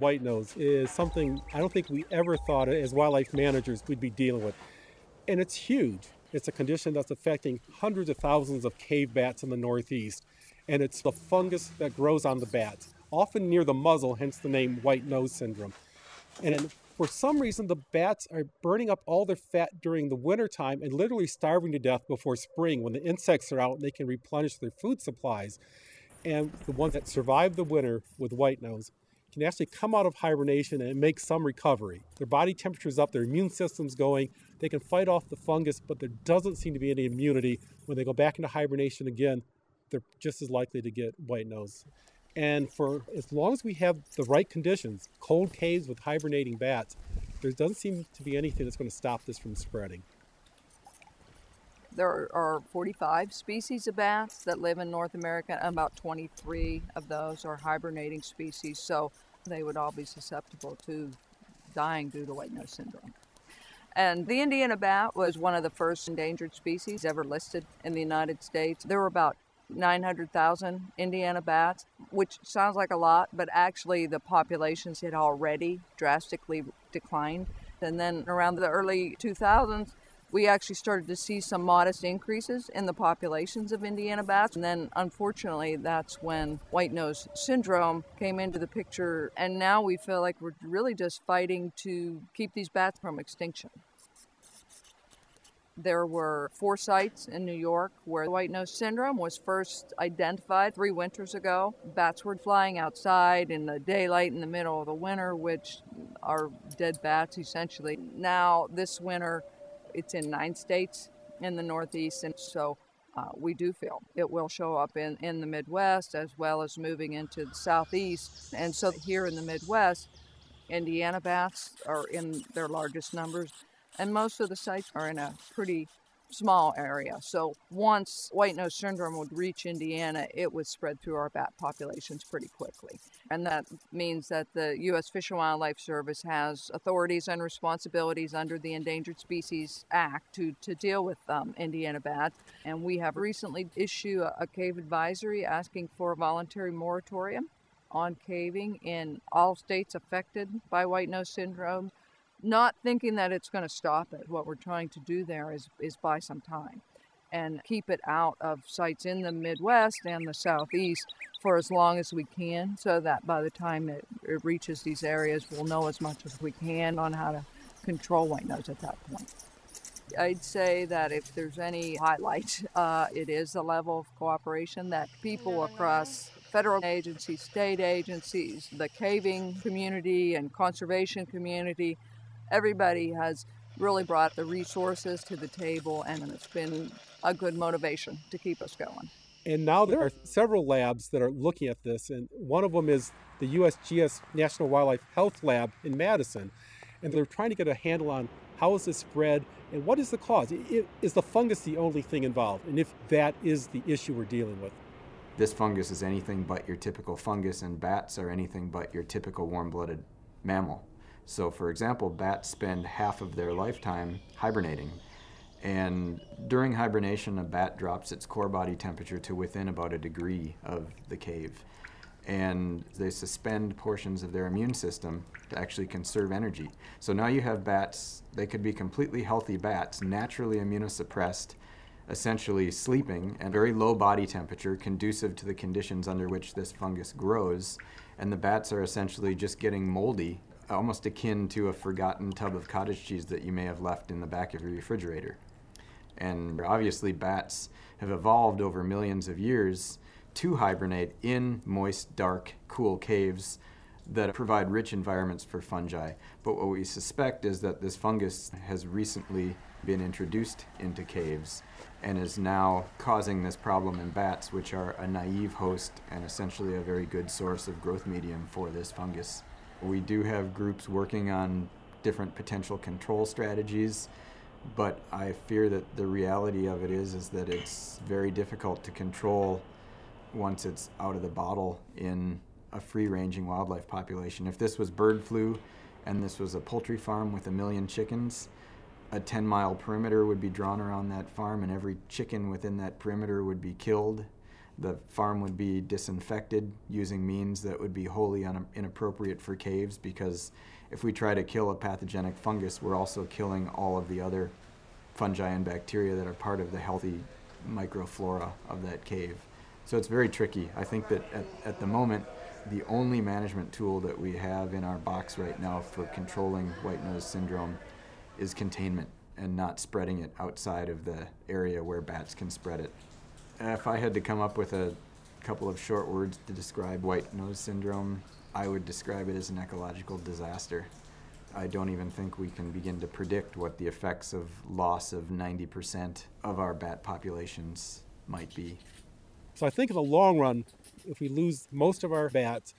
white nose is something I don't think we ever thought as wildlife managers we'd be dealing with. And it's huge. It's a condition that's affecting hundreds of thousands of cave bats in the Northeast. And it's the fungus that grows on the bats, often near the muzzle, hence the name white nose syndrome. And for some reason, the bats are burning up all their fat during the wintertime and literally starving to death before spring when the insects are out and they can replenish their food supplies. And the ones that survive the winter with white nose can actually come out of hibernation and make some recovery. Their body temperature is up, their immune system's going, they can fight off the fungus, but there doesn't seem to be any immunity. When they go back into hibernation again, they're just as likely to get white nose. And for as long as we have the right conditions, cold caves with hibernating bats, there doesn't seem to be anything that's going to stop this from spreading. There are 45 species of bats that live in North America, and about 23 of those are hibernating species, so they would all be susceptible to dying due to white nose syndrome. And the Indiana bat was one of the first endangered species ever listed in the United States. There were about 900,000 Indiana bats, which sounds like a lot, but actually the populations had already drastically declined. And then around the early 2000s, we actually started to see some modest increases in the populations of Indiana bats. And then, unfortunately, that's when white nose syndrome came into the picture. And now we feel like we're really just fighting to keep these bats from extinction. There were four sites in New York where white nose syndrome was first identified three winters ago. Bats were flying outside in the daylight in the middle of the winter, which are dead bats essentially. Now, this winter, it's in nine states in the Northeast, and so uh, we do feel it will show up in, in the Midwest as well as moving into the Southeast. And so here in the Midwest, Indiana bats are in their largest numbers and most of the sites are in a pretty small area. So once white nose syndrome would reach Indiana, it would spread through our bat populations pretty quickly. And that means that the U.S. Fish and Wildlife Service has authorities and responsibilities under the Endangered Species Act to, to deal with um, Indiana bats. And we have recently issued a, a cave advisory asking for a voluntary moratorium on caving in all states affected by white nose syndrome not thinking that it's going to stop it. What we're trying to do there is, is buy some time and keep it out of sites in the Midwest and the Southeast for as long as we can so that by the time it, it reaches these areas, we'll know as much as we can on how to control white nose at that point. I'd say that if there's any highlight, uh, it is the level of cooperation that people across federal agencies, state agencies, the caving community, and conservation community everybody has really brought the resources to the table, and it's been a good motivation to keep us going. And now there are several labs that are looking at this, and one of them is the USGS National Wildlife Health Lab in Madison. And they're trying to get a handle on how is this spread and what is the cause? Is the fungus the only thing involved? And if that is the issue we're dealing with? This fungus is anything but your typical fungus, and bats are anything but your typical warm blooded mammal. So, for example, bats spend half of their lifetime hibernating. And during hibernation, a bat drops its core body temperature to within about a degree of the cave. And they suspend portions of their immune system to actually conserve energy. So now you have bats, they could be completely healthy bats, naturally immunosuppressed, essentially sleeping and very low body temperature, conducive to the conditions under which this fungus grows. And the bats are essentially just getting moldy almost akin to a forgotten tub of cottage cheese that you may have left in the back of your refrigerator. And obviously, bats have evolved over millions of years to hibernate in moist, dark, cool caves that provide rich environments for fungi. But what we suspect is that this fungus has recently been introduced into caves and is now causing this problem in bats, which are a naive host and essentially a very good source of growth medium for this fungus. We do have groups working on different potential control strategies, but I fear that the reality of it is is that it's very difficult to control once it's out of the bottle in a free-ranging wildlife population. If this was bird flu and this was a poultry farm with a million chickens, a 10 mile perimeter would be drawn around that farm and every chicken within that perimeter would be killed The farm would be disinfected using means that would be wholly inappropriate for caves because if we try to kill a pathogenic fungus, we're also killing all of the other fungi and bacteria that are part of the healthy microflora of that cave. So it's very tricky. I think that at, at the moment, the only management tool that we have in our box right now for controlling white nose syndrome is containment and not spreading it outside of the area where bats can spread it. If I had to come up with a couple of short words to describe white nose syndrome, I would describe it as an ecological disaster. I don't even think we can begin to predict what the effects of loss of 90% of our bat populations might be. So I think in the long run, if we lose most of our bats,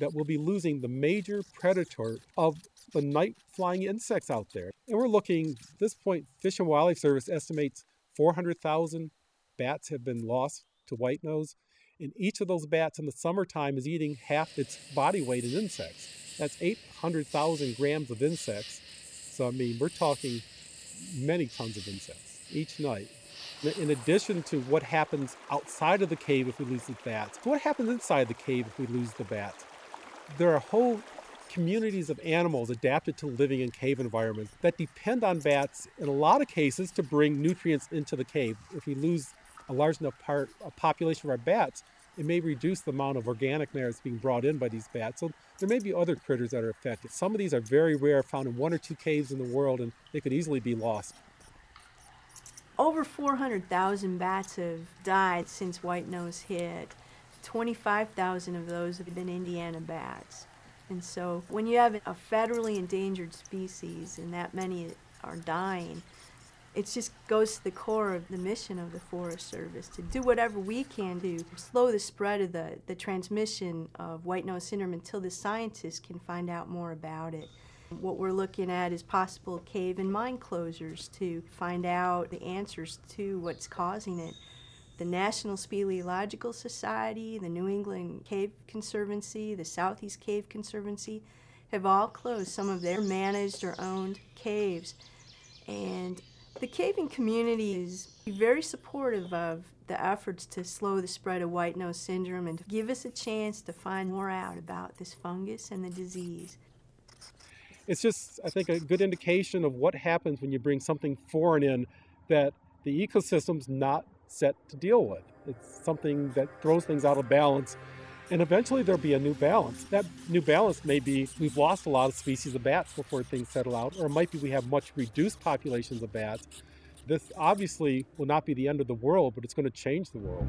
that we'll be losing the major predator of the night flying insects out there. And we're looking, at this point, Fish and Wildlife Service estimates 400,000 bats have been lost to white nose. And each of those bats in the summertime is eating half its body weight in insects. That's 800,000 grams of insects. So, I mean, we're talking many tons of insects each night. In addition to what happens outside of the cave if we lose the bats, what happens inside the cave if we lose the bats? There are whole communities of animals adapted to living in cave environments that depend on bats in a lot of cases to bring nutrients into the cave. If we lose a large enough part, a population of our bats, it may reduce the amount of organic matter that's being brought in by these bats. So there may be other critters that are affected. Some of these are very rare, found in one or two caves in the world, and they could easily be lost. Over 400,000 bats have died since white nose hit. 25,000 of those have been Indiana bats. And so when you have a federally endangered species and that many are dying, it just goes to the core of the mission of the Forest Service to do whatever we can do to slow the spread of the, the transmission of white nose syndrome until the scientists can find out more about it. What we're looking at is possible cave and mine closures to find out the answers to what's causing it. The National Speleological Society, the New England Cave Conservancy, the Southeast Cave Conservancy have all closed some of their managed or owned caves. And the caving community is very supportive of the efforts to slow the spread of white nose syndrome and give us a chance to find more out about this fungus and the disease it's just, I think, a good indication of what happens when you bring something foreign in that the ecosystem's not set to deal with. It's something that throws things out of balance. And eventually there'll be a new balance. That new balance may be we've lost a lot of species of bats before things settle out, or it might be we have much reduced populations of bats. This obviously will not be the end of the world, but it's going to change the world.